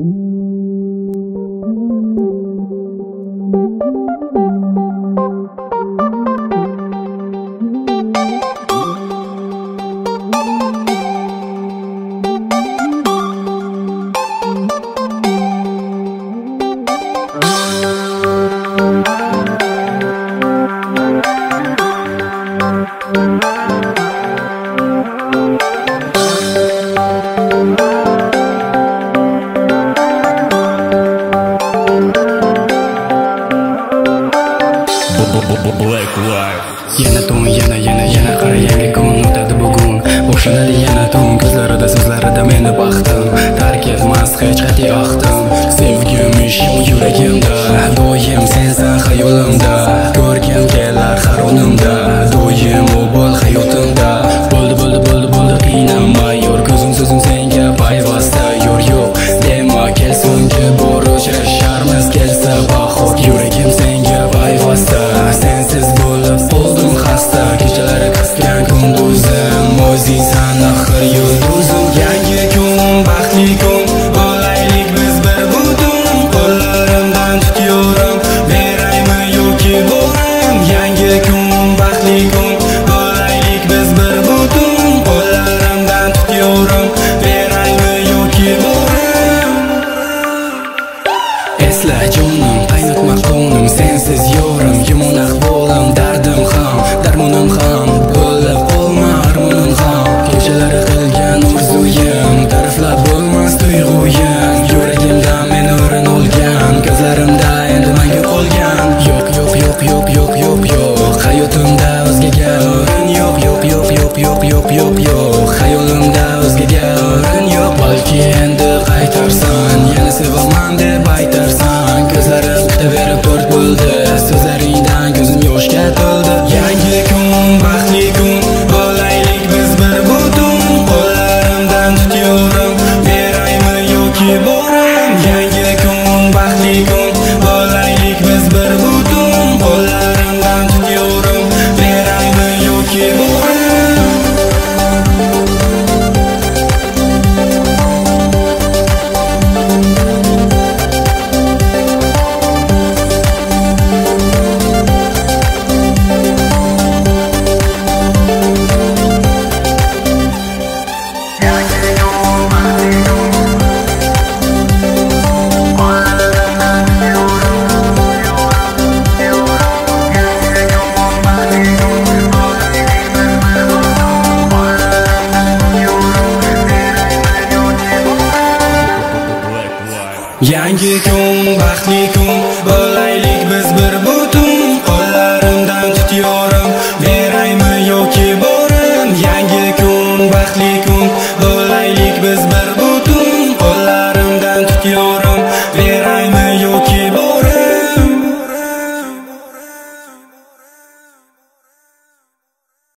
Mm-hmm. Black Life. Yana tun, yana, yana, yana qara yangi kun o'tadi bugun. Boshlanadi yana tun, ko'zlarida, so'zlarida meni baxtim. Tark etmas hech qat'iy ahdim Sevgim ishim yuragimda Doim jonim, qaynatma qonim Sensiz yorim, yomon ahvolim Dardim ham, darmonim ham Bo'lib qolma armonim ham Kechalari qilgan orzuyim Ta'riflab bo'lmas tuyg'uyim Yuragimda men o'rin olgan Ko'zlarimda endi mangu qolgan Yo'q, yo'q, yo'q, yo'q, yo'q, yo'q, yo'q Hayotimda o'zgaga o'rin yo'q Yo'q, yo'q, yo'q, yo'q, yo'q, yo'q, yo'q Hayolimda o'zgaga o'rin yo'q Balki endi qaytarsan Yana sevaman deb aytarsan will. Yangi kun, baxtli kun Bo'laylik biz bir